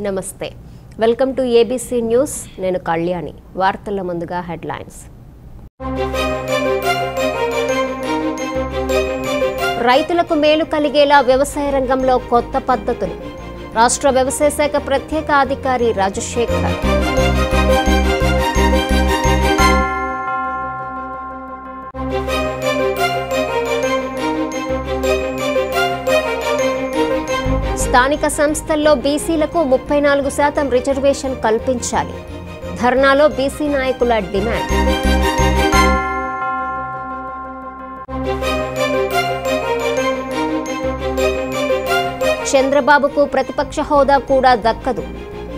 నమస్తే. Welcome to ABC news. నేను కళ్యాణి. వార్తల ముందుగా హెడ్లైన్స్. రైతులకు మేలు కలిగేలా వ్యవసాయ రంగంలో కొత్త పద్ధతులు. రాష్ట్ర వ్యవసాయ శాఖ ప్రత్యేక అధికారి రాజశేఖర్. స్థానిక సంస్థల్లో బీసీలకు ముప్పై నాలుగు శాతం రిజర్వేషన్ కల్పించాలి. ధర్నాలో బీసీ నాయకుల డిమాండ్. చంద్రబాబుకు ప్రతిపక్ష హోదా కూడా దక్కదు.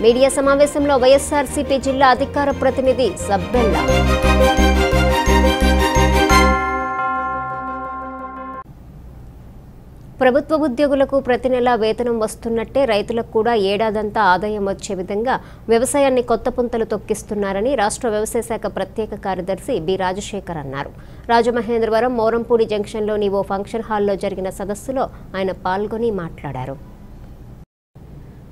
మీడియా సమావేశంలో వైఎస్ఆర్సీపీ జిల్లా అధికార ప్రతినిధి సబ్బెల్లా. ప్రభుత్వ ఉద్యోగులకు ప్రతి నెల వేతనం వస్తున్నట్టే రైతులకు కూడా ఏడాదంతా ఆదాయం వచ్చే విధంగా వ్యవసాయాన్ని కొత్త పుంతలు తొక్కిస్తున్నారని రాష్ట్ర వ్యవసాయ శాఖ ప్రత్యేక కార్యదర్శి బి. రాజశేఖర్ అన్నారు. రాజమహేంద్రవరం మోరంపూడి జంక్షన్లోని ఓ ఫంక్షన్ హాల్లో జరిగిన సదస్సులో ఆయన పాల్గొని మాట్లాడారు.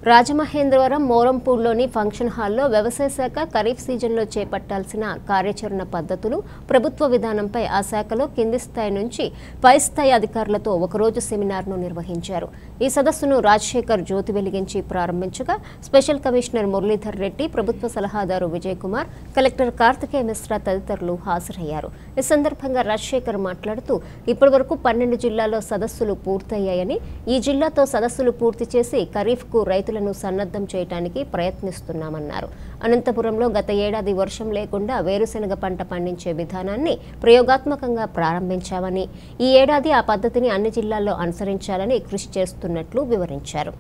రాజమహేంద్రవరం మోరంపూర్లోని ఫంక్షన్ హాల్లో వ్యవసాయ శాఖ ఖరీఫ్ సీజన్లో చేపట్టాల్సిన కార్యాచరణ పద్ధతులు ప్రభుత్వ విధానంపై ఆ శాఖలో కింది స్థాయి నుంచి పై స్థాయి అధికారులతో ఒకరోజు సెమినార్ను నిర్వహించారు. ఈ సదస్సును రాజశేఖర్ జ్యోతి వెలిగించి ప్రారంభించగా స్పెషల్ కమిషనర్ మురళీధర్ రెడ్డి ప్రభుత్వ సలహాదారు విజయ్ కుమార్ కలెక్టర్ కార్తికేయ మిశ్రా తదితరులు హాజరయ్యారు. ఈ సందర్భంగా రాజశేఖర్ మాట్లాడుతూ ఇప్పటివరకు పన్నెండు జిల్లాల్లో సదస్సులు పూర్తయ్యాయని ఈ జిల్లాతో సదస్సులు పూర్తి చేసి ఖరీఫ్కు రైతులను సన్నద్ధం చేయడానికి ప్రయత్నిస్తున్నామన్నారు. అనంతపురంలో గత ఏడాది వర్షం లేకుండా వేరుశెనగ పంట పండించే విధానాన్ని ప్రయోగాత్మకంగా ప్రారంభించామని ఈ ఏడాది ఆ పద్ధతిని అన్ని జిల్లాల్లో అనుసరించాలని కృషి చేస్తున్నట్లు వివరించారు.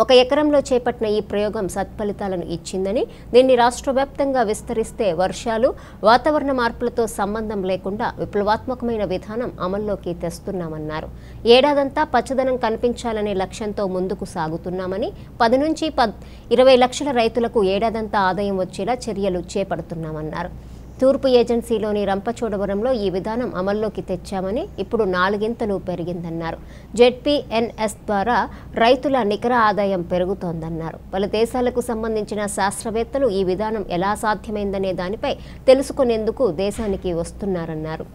ఒక ఎకరంలో చేపట్టిన ఈ ప్రయోగం సత్ఫలితాలను ఇచ్చిందని దీన్ని రాష్ట్ర వ్యాప్తంగా విస్తరిస్తే వర్షాలు వాతావరణ మార్పులతో సంబంధం లేకుండా విప్లవాత్మకమైన విధానం అమల్లోకి తెస్తున్నామన్నారు. ఏడాదంతా పచ్చదనం కనిపించాలనే లక్ష్యంతో ముందుకు సాగుతున్నామని పది నుంచి పద్ ఇరవై లక్షల రైతులకు ఏడాదంతా ఆదాయం వచ్చేలా చర్యలు చేపడుతున్నామన్నారు. తూర్పు ఏజెన్సీలోని రంపచోడవరంలో ఈ విధానం అమల్లోకి తెచ్చామని ఇప్పుడు నాలుగింతలు పెరిగిందన్నారు. జెడ్పీఎన్ఎస్ ద్వారా రైతుల నికర ఆదాయం పెరుగుతోందన్నారు. పలు దేశాలకు సంబంధించిన శాస్త్రవేత్తలు ఈ విధానం ఎలా సాధ్యమైందనే దానిపై తెలుసుకునేందుకు దేశానికి వస్తున్నారన్నారు.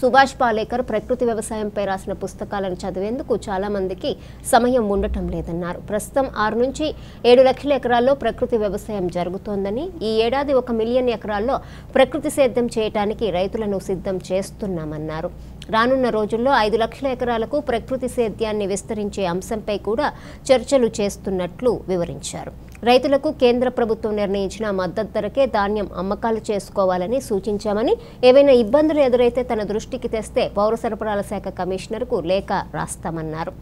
సుభాష్ పాలేకర్ ప్రకృతి వ్యవసాయంపై రాసిన పుస్తకాలను చదివేందుకు చాలా మందికి సమయం ఉండటం లేదన్నారు. ప్రస్తుతం ఆరు నుంచి ఏడు లక్షల ఎకరాల్లో ప్రకృతి వ్యవసాయం జరుగుతోందని ఈ ఏడాది ఒక మిలియన్ ఎకరాల్లో ప్రకృతి సేద్యం చేయడానికి రైతులను సిద్ధం చేస్తున్నామన్నారు. రానున్న రోజుల్లో ఐదు లక్షల ఎకరాలకు ప్రకృతి సేద్యాన్ని విస్తరించే అంశంపై కూడా చర్చలు చేస్తున్నట్లు వివరించారు. రైతులకు కేంద్ర ప్రభుత్వం నిర్ణయించిన మద్దతు ధరకే ధాన్యం అమ్మకాలు చేసుకోవాలని సూచించామని ఏవైనా ఇబ్బందులు ఎదురైతే తన దృష్టికి తెస్తే పౌర సరఫరాల శాఖ కమిషనర్కు లేఖ రాస్తామన్నారు.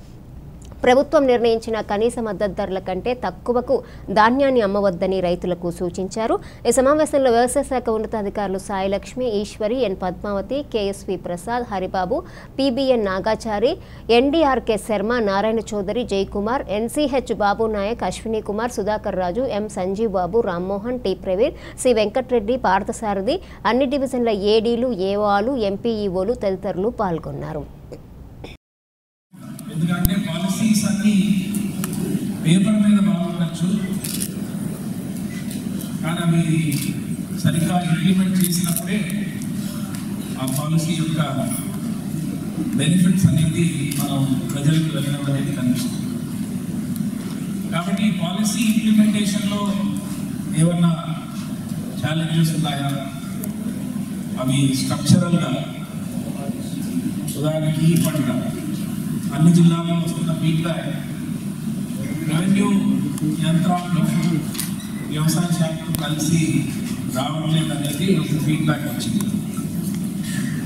ప్రభుత్వం నిర్ణయించిన కనీస మద్దతు ధరల కంటే తక్కువకు ధాన్యాన్ని అమ్మవద్దని రైతులకు సూచించారు. ఈ సమావేశంలో వ్యవసాయ శాఖ ఉన్నతాధికారులు Sailakshmi Eswari N Padmavathi KSV Prasad Haribabu PBN Nagachari NDRK Sharma Narayana Chowdary Jayakumar NCH Babu Naik Ashwini Kumar Sudhakar Raju M Sanjeev Babu Rammohan T Praveen C Venkatreddy Parthasarathy అన్ని డివిజన్ల ఏడీలు ఏఓలు ఎంపీఈఓలు తదితరులు పాల్గొన్నారు. ఎందుకంటే పాలసీస్ అన్నీ paper మీద బాగుండొచ్చు. కానీ అవి సరిగ్గా ఇంప్లిమెంట్ చేసినప్పుడే ఆ పాలసీ యొక్క బెనిఫిట్స్ అనేది మనం ప్రజలకు వెళ్ళడం అనేది కనిపిస్తుంది. కాబట్టి ఈ పాలసీ ఇంప్లిమెంటేషన్లో ఏమన్నా ఛాలెంజెస్ ఉన్నాయా? అవి స్ట్రక్చరల్గా ఉదాహరణకి ఈ అన్ని జిల్లాల్లో వస్తున్న ఫీడ్బ్యాక్ రెవెన్యూ యంత్రాంగం వ్యవసాయ శాఖతో కలిసి రావట్లేదు అనేది ఒక ఫీడ్బ్యాక్ వచ్చింది.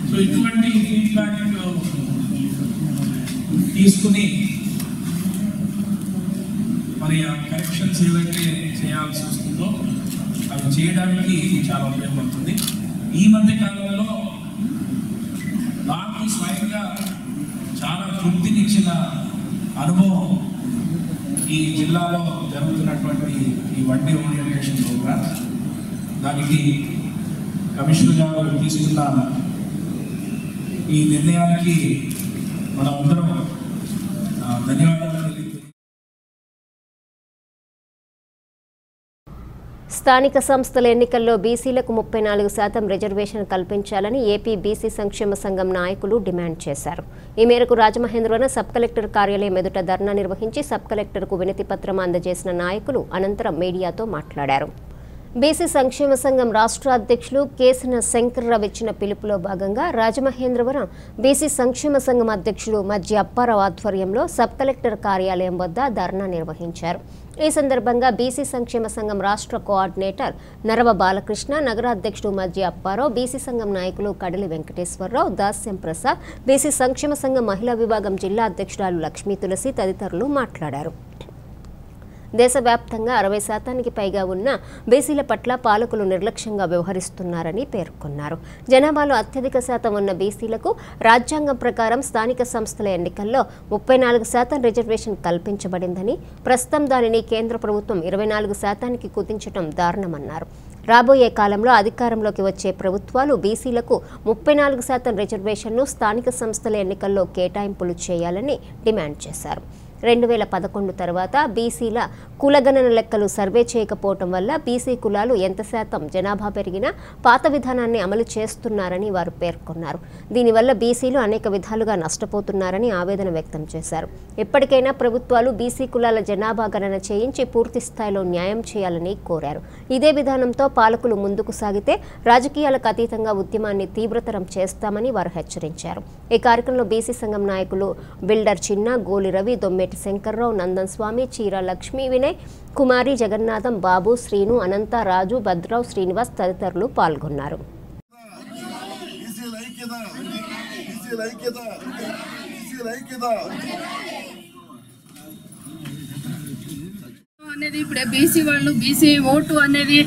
సో ఇటువంటి ఫీడ్బ్యాక్ తీసుకుని మరి ఆ కరెక్షన్స్ ఏవైతే చేయాల్సి వస్తుందో అవి చేయడానికి చాలా ఉపయోగపడుతుంది. ఈ మధ్య కాలంలో నాకు స్వయంగా చాలా తృప్తినిచ్చిన అనుభవం ఈ జిల్లాలో జరుగుతున్నటువంటి ఈ వడ్డీ ఓరియంటేషన్ ప్రోగ్రామ్ దానికి కమిషనర్ గారు తీసుకున్న ఈ నిర్ణయానికి మనం అందరం ధన్యవాదాలు స్థానిక సంస్థల ఎన్నికల్లో బీసీలకు ముప్పై నాలుగు శాతం రిజర్వేషన్ కల్పించాలని ఏపీ బీసీ సంక్షేమ సంఘం నాయకులు డిమాండ్ చేశారు. ఈ మేరకు రాజమహేంద్రవరం సబ్ కలెక్టర్ కార్యాలయం ఎదుట ధర్నా నిర్వహించి సబ్ కలెక్టర్కు వినతి పత్రం అందజేసిన నాయకులు అనంతరం మీడియాతో మాట్లాడారు. బీసీ సంక్షేమ సంఘం రాష్ట్ర అధ్యక్షులు కేసన శంకర్రావు ఇచ్చిన పిలుపులో భాగంగా రాజమహేంద్రవరం బీసీ సంక్షేమ సంఘం అధ్యక్షులు మధ్య అప్పారావు ఆధ్వర్యంలో సబ్ కలెక్టర్ కార్యాలయం వద్ద ధర్నా నిర్వహించారు. ఈ సందర్భంగా బీసీ సంక్షేమ సంఘం రాష్ట్ర కోఆర్డినేటర్ నరవ బాలకృష్ణ నగర అధ్యక్షుడు మధ్య అప్పారావు బీసీ సంఘం నాయకులు కడలి వెంకటేశ్వరరావు దాస్యం ప్రసాద్ బీసీ సంక్షేమ సంఘం మహిళా విభాగం జిల్లా అధ్యక్షురాలు లక్ష్మీ తులసి తదితరులు మాట్లాడారు. దేశవ్యాప్తంగా అరవై శాతానికి పైగా ఉన్న బీసీల పట్ల పాలకులు నిర్లక్ష్యంగా వ్యవహరిస్తున్నారని పేర్కొన్నారు. జనాభాలో అత్యధిక శాతం ఉన్న బీసీలకు రాజ్యాంగం ప్రకారం స్థానిక సంస్థల ఎన్నికల్లో ముప్పై నాలుగు శాతం రిజర్వేషన్ కల్పించబడిందని ప్రస్తుతం దానిని కేంద్ర ప్రభుత్వం ఇరవై నాలుగు శాతానికి కుదించడం దారుణమన్నారు. రాబోయే కాలంలో అధికారంలోకి వచ్చే ప్రభుత్వాలు బీసీలకు ముప్పై నాలుగు శాతం రిజర్వేషన్ను స్థానిక సంస్థల ఎన్నికల్లో కేటాయింపులు చేయాలని డిమాండ్ చేశారు. రెండు వేల పదకొండు తర్వాత బీసీల కులగణన లెక్కలు సర్వే చేయకపోవటం వల్ల బీసీ కులాలు ఎంత శాతం జనాభా పెరిగినా పాత విధానాన్ని అమలు చేస్తున్నారని వారు పేర్కొన్నారు. దీనివల్ల బీసీలు అనేక విధాలుగా నష్టపోతున్నారని ఆవేదన వ్యక్తం చేశారు. ఎప్పటికైనా ప్రభుత్వాలు బీసీ కులాల జనాభా గణన చేయించి పూర్తి స్థాయిలో న్యాయం చేయాలని కోరారు. ఇదే విధానంతో పాలకులు ముందుకు సాగితే రాజకీయాలకు అతీతంగా ఉద్యమాన్ని తీవ్రతరం చేస్తామని వారు హెచ్చరించారు. ఈ కార్యక్రమంలో బీసీ సంఘం నాయకులు బిల్డర్ చిన్న గోలి రవి దొమ్మెటి శంకర్రావు నందన్ స్వామి చీర లక్ష్మీ వినయ్ కుమారి జగన్నాథం బాబు శ్రీను అనంత రాజు భద్రావు శ్రీనివాస్ తదితరులు పాల్గొన్నారు. అనేది ఇప్పుడు బీసీ వాళ్ళు బీసీ ఓటు అనేది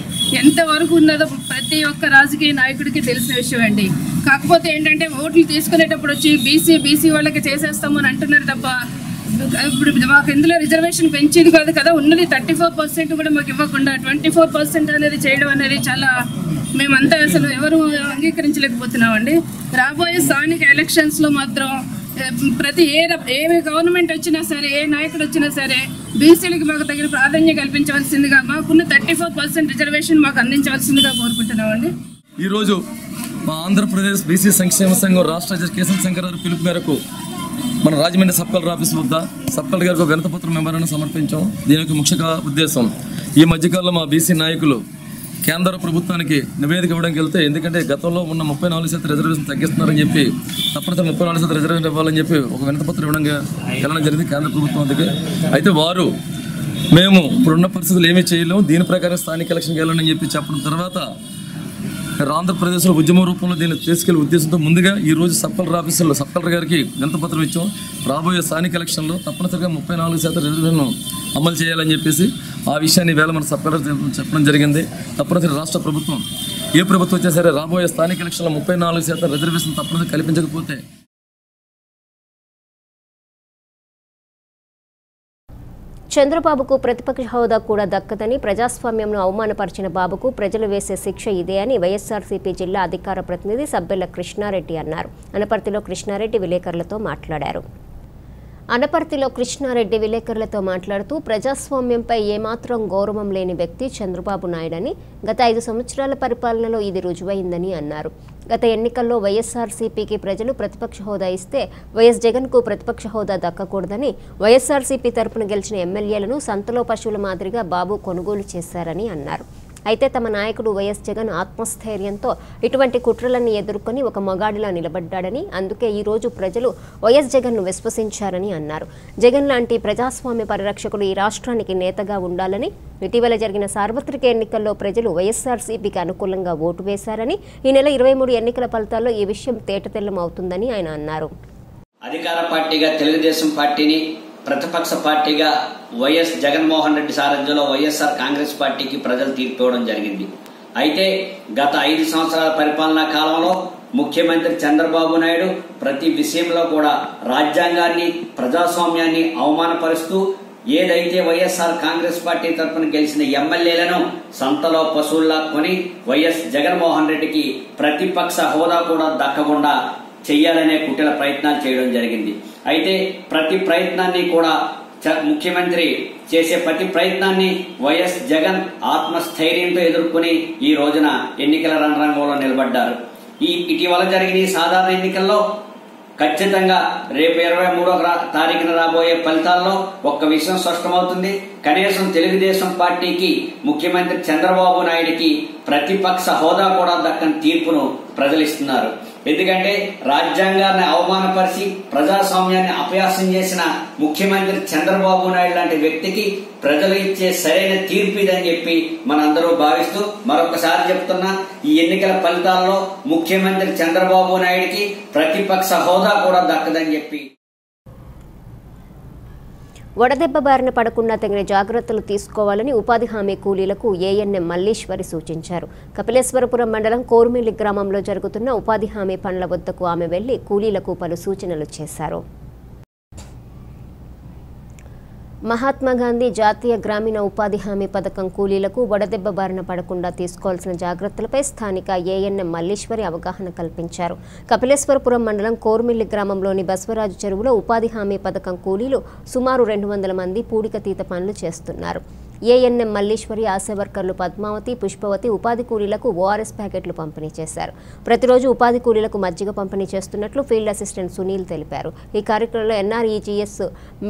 ఎంత వరకు ఉన్నదో ప్రతి ఒక్క రాజకీయ నాయకుడికి తెలిసిన విషయం అండి. కాకపోతే ఏంటంటే ఓట్లు తీసుకునేటప్పుడు వచ్చి బీసీ బీసీ వాళ్ళకి చేసేస్తామని అంటున్నారు తప్ప ఇప్పుడు మాకు ఇందులో రిజర్వేషన్ పెంచేది కాదు కదా ఉన్నది థర్టీ ఫోర్ పర్సెంట్ కూడా మాకు ఇవ్వకుండా ట్వంటీ ఫోర్ పర్సెంట్ అనేది చేయడం అనేది చాలా మేమంతా అసలు ఎవరు అంగీకరించలేకపోతున్నామండి. రాబోయే స్థానిక ఎలక్షన్స్లో మాత్రం ప్రతి ఏ ఏ గవర్నమెంట్ వచ్చినా సరే ఏ నాయకుడు వచ్చినా సరే బీసీలకి మాకు తగిన ప్రాధాన్యం కల్పించవలసిందిగా మాకున్న థర్టీ ఫోర్ పర్సెంట్ రిజర్వేషన్ మాకు అందించవలసిందిగా కోరుకుంటున్నామండి. ఈరోజు మా ఆంధ్రప్రదేశ్ బీసీ సంక్షేమ సంఘం రాష్ట్ర అధ్యక్షుడు కేశవ శంకర్ గారి పిలుపు మేరకు మన రాజమండ్రి సబ్ కలెక్టర్ ఆఫీస్ వద్ద సబ్ కలెక్టర్ గారికి ఒక వినతపత్రం మెమరాన్ని సమర్పించాం. దీనికి ముఖ్య ఉద్దేశం ఈ మధ్యకాలంలో మా బీసీ నాయకులు కేంద్ర ప్రభుత్వానికి నివేదిక ఇవ్వడానికి వెళ్తే ఎందుకంటే గతంలో ఉన్న ముప్పై నాలుగు శాతం రిజర్వేషన్ తగ్గిస్తున్నారని చెప్పి తప్పనిసరి ముప్పై నాలుగు శాతం రిజర్వేషన్ ఇవ్వాలని చెప్పి ఒక వినతపత్రం ఇవ్వడం వెళ్ళడం జరిగింది కేంద్ర ప్రభుత్వం దగ్గర అయితే వారు మేము ఇప్పుడున్న పరిస్థితులు ఏమీ చేయలేము. దీని ప్రకారం స్థానిక ఎలక్షన్కి వెళ్ళాలని చెప్పి చెప్పిన తర్వాత ఆంధ్రప్రదేశ్లో ఉద్యమ రూపంలో దీన్ని తీసుకెళ్ళే ఉద్దేశంతో ముందుగా ఈ రోజు సబ్ కలెక్టర్ ఆఫీసులో సబ్ కలెక్టర్ గారికి వినతపత్రం ఇచ్చాం. రాబోయే స్థానిక ఎలక్షన్లో తప్పనిసరిగా ముప్పై నాలుగు శాతం రిజర్వేషన్ అమలు చేయాలని చెప్పేసి ఆ విషయాన్ని వేళ మన సబ్ కలెక్టర్ చెప్పడం జరిగింది. తప్పనిసరి రాష్ట్ర ప్రభుత్వం ఏ ప్రభుత్వం వచ్చేసరి సరే రాబోయే స్థానిక ఎలక్షన్లో ముప్పై నాలుగు శాతం రిజర్వేషన్ తప్పనిసరి కల్పించకపోతే చంద్రబాబుకు ప్రతిపక్ష హోదా కూడా దక్కదని ప్రజాస్వామ్యంను అవమానపరిచిన బాబుకు ప్రజలు వేసే శిక్ష ఇదే అని వైఎస్ఆర్సీపీ జిల్లా అధికార ప్రతినిధి సబ్బెల్ల కృష్ణారెడ్డి అన్నారు. అనపర్తిలో కృష్ణారెడ్డి విలేకరులతో మాట్లాడారు. అనపర్తిలో కృష్ణారెడ్డి విలేకరులతో మాట్లాడుతూ ప్రజాస్వామ్యంపై ఏమాత్రం గౌరవం లేని వ్యక్తి చంద్రబాబు నాయుడని గత ఐదు సంవత్సరాల పరిపాలనలో ఇది రుజువైందని అన్నారు. గత ఎన్నికల్లో వైఎస్ఆర్సీపీకి ప్రజలు ప్రతిపక్ష హోదా ఇస్తే వైఎస్ జగన్కు ప్రతిపక్ష హోదా దక్కకూడదని వైఎస్ఆర్సీపీ తరపున గెలిచిన ఎమ్మెల్యేలను సంతలో పశువుల మాదిరిగా బాబు కొనుగోలు చేశారని అన్నారు. అయితే తమ నాయకుడు వైఎస్ జగన్ ఆత్మస్థైర్యంతో ఇటువంటి కుట్రలన్నీ ఎదుర్కొని ఒక మగాడిలా నిలబడ్డాడని అందుకే ఈ రోజు ప్రజలు వైఎస్ జగన్ను విశ్వసించారని అన్నారు. జగన్ లాంటి ప్రజాస్వామ్య పరిరక్షకుడు ఈ రాష్ట్రానికి నేతగా ఉండాలని ఇటీవల జరిగిన సార్వత్రిక ఎన్నికల్లో ప్రజలు వైఎస్ఆర్సీపీకి అనుకూలంగా ఓటు వేశారని ఈ నెల ఇరవై మూడు ఎన్నికల ఫలితాల్లో ఈ విషయం తేటతెల్లం అవుతుందని ఆయన అన్నారు. అధికార పార్టీగా తెలుగుదేశం పార్టీని ప్రతిపక్ష పార్టీగా వైఎస్ జగన్మోహన్ రెడ్డి సారథ్యంలో వైఎస్ఆర్ కాంగ్రెస్ పార్టీకి ప్రజలు తీర్పు ఇవ్వడం జరిగింది. అయితే గత ఐదు సంవత్సరాల పరిపాలనా కాలంలో ముఖ్యమంత్రి చంద్రబాబు నాయుడు ప్రతి విషయంలో కూడా రాజ్యాంగాన్ని ప్రజాస్వామ్యాన్ని అవమానపరుస్తూ ఏదైతే వైఎస్ఆర్ కాంగ్రెస్ పార్టీ తరఫున గెలిచిన ఎమ్మెల్యేలను సంతలో పశువుల్లా కొని వైఎస్ జగన్మోహన్ రెడ్డికి ప్రతిపక్ష హోదా కూడా దక్కకుండా చెయ్యాలనే కుటిల ప్రయత్నాలు చేయడం జరిగింది. అయితే ప్రతి ప్రయత్నాన్ని కూడా చ- ముఖ్యమంత్రి చేసే ప్రతి ప్రయత్నాన్ని వైఎస్ జగన్ ఆత్మస్థైర్యంతో ఎదుర్కొని ఈ రోజున ఎన్నికల రణరంగంలో నిలబడ్డారు. ఈ ఇటీవల జరిగిన ఈ సాధారణ ఎన్నికల్లో ఖచ్చితంగా రేపు ఇరవై మూడో తారీఖున రాబోయే ఫలితాల్లో ఒక్క విషయం స్పష్టమవుతుంది. కనీసం తెలుగుదేశం పార్టీకి ముఖ్యమంత్రి చంద్రబాబు నాయుడికి ప్రతిపక్ష హోదా కూడా దక్కని తీర్పును ప్రజలిస్తున్నారు ఎందుకంటే రాజ్యాంగాన్ని అవమానపరిచి ప్రజాస్వామ్యాన్ని అపయాసం చేసిన ముఖ్యమంత్రి చంద్రబాబు నాయుడు లాంటి వ్యక్తికి ప్రజలు ఇచ్చే సరైన తీర్పు ఇదని చెప్పి మనందరూ భావిస్తూ మరొకసారి చెప్తున్నా ఈ ఎన్నికల ఫలితాల్లో ముఖ్యమంత్రి చంద్రబాబు నాయుడికి ప్రతిపక్ష హోదా కూడా దక్కదని చెప్పి వడదెబ్బ బారిన పడకుండా తగిన జాగ్రత్తలు తీసుకోవాలని ఉపాధి హామీ కూలీలకు ఏఎన్ఎం మల్లీశ్వరి సూచించారు. కపిలేశ్వరపురం మండలం కోరుమిల్లి గ్రామంలో జరుగుతున్న ఉపాధి హామీ పనుల వద్దకు ఆమె వెళ్ళి కూలీలకు పలు సూచనలు చేశారు. మహాత్మా గాంధీ జాతీయ గ్రామీణ ఉపాధి హామీ పథకం కూలీలకు వడదెబ్బ బారిన పడకుండా తీసుకోవాల్సిన జాగ్రత్తలపై స్థానిక ఏఎన్ఎం మల్లీశ్వరి అవగాహన కల్పించారు. కపిలేశ్వరపురం మండలం కోర్మిల్లి గ్రామంలోని బసవరాజు చెరువులో ఉపాధి హామీ పథకం కూలీలు సుమారు రెండు వందల మంది పూడికతీత పనులు చేస్తున్నారు. ఏఎన్ఎం మల్లీశ్వరి ఆశా వర్కర్లు పద్మావతి పుష్పవతి ఉపాధి కూలీలకు ఓఆర్ఎస్ ప్యాకెట్లు పంపిణీ చేశారు. ప్రతిరోజు ఉపాధి కూలీలకు మజ్జిగ పంపిణీ చేస్తున్నట్లు ఫీల్డ్ అసిస్టెంట్ సునీల్ తెలిపారు. ఈ కార్యక్రమంలో ఎన్ఆర్ఈజీఎస్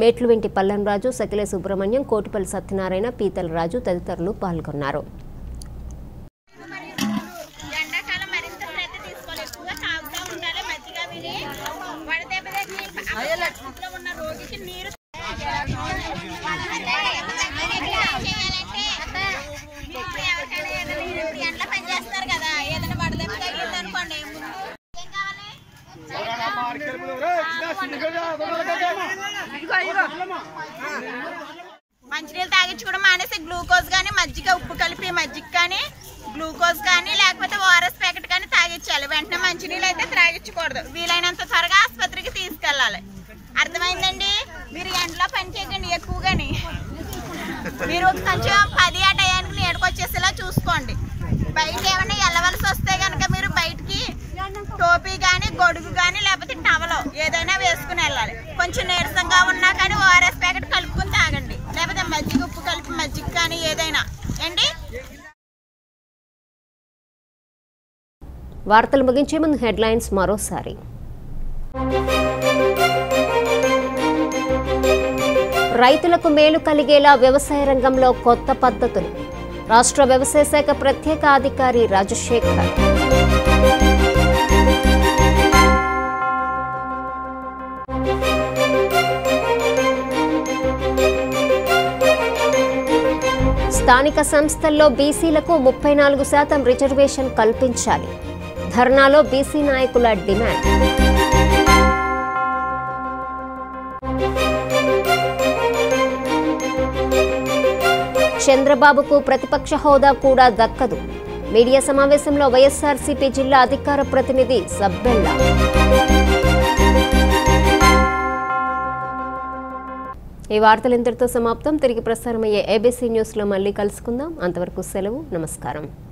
మేట్లువెంటి పల్లంరాజు సకిలే సుబ్రహ్మణ్యం కోటిపల్లి సత్యనారాయణ పీతల రాజు తదితరులు పాల్గొన్నారు ఎండాకాలం మరింత శ్రద్ధ తీసుకోవాలి ఎక్కువగా తాగుతూ ఉండాలి మజ్జిగ విని వడదెబ్బ తగిలి అసలు ఉన్న రోగికి నీరు ఇప్పుడు ఎవరికైనా ఏదైనా ఎనిమిది గంటల పని చేస్తారు కదా ఏదైనా వడదెబ్బ తగిలింది అనుకోండి ముందు ఏం కావాలి మంచినీళ్ళు తాగించుకోవడం మానేసి గ్లూకోజ్ కానీ మజ్జిగ ఉప్పు కలిపి మజ్జిగ కానీ గ్లూకోజ్ కానీ లేకపోతే ఓఆర్ఎస్ ప్యాకెట్ కానీ తాగించాలి వెంటనే మంచినీళ్ళు అయితే త్రాగించకూడదు వీలైనంత త్వరగా ఆసుపత్రికి తీసుకెళ్ళాలి. అర్థమైందండి? మీరు ఎండలో పని చేయకండి ఎక్కువగాని. మీరు కొంచెం పది ఆ టయానికి నీడకు చూసుకోండి. బయట ఏమైనా వెళ్ళవలసి వస్తే కనుక మీరు బయటికి టోపీ కానీ గొడుగు కానీ లేకపోతే టవలో ఏదైనా వేసుకుని వెళ్ళాలి. కొంచెం నీరసంగా ఉన్నా కానీ ఓఆర్ఎస్ ప్యాకెట్ కలుపు తాగండి లేకపోతే మజ్జిగ ఉప్పు కలిపి మజ్జిగ కానీ ఏదైనా ఏంటి వార్తలు ముగించే ముందు హెడ్లైన్స్ మరోసారి. రైతులకు మేలు కలిగేలా వ్యవసాయ రంగంలో కొత్త పద్ధతులు. రాష్ట్ర వ్యవసాయ శాఖ ప్రత్యేక అధికారి రాజశేఖర్. స్థానిక సంస్థల్లో బీసీలకు ముప్పై నాలుగు శాతం రిజర్వేషన్ కల్పించాలి. ధర్నాలో బీసీ నాయకుల డిమాండ్. చంద్రబాబుకు ప్రతిపక్ష హోదా కూడా దక్కదు. మీడియా సమావేశంలో వైఎస్ఆర్సీపీ జిల్లా అధికార ప్రతినిధి సబ్బెల్లా. ఈ వార్తలు ఇంతటితో సమాప్తం. తిరిగి ప్రసారమయ్యే ఏబీసీ న్యూస్లో మళ్ళీ కలుసుకుందాం. అంతవరకు సెలవు. నమస్కారం.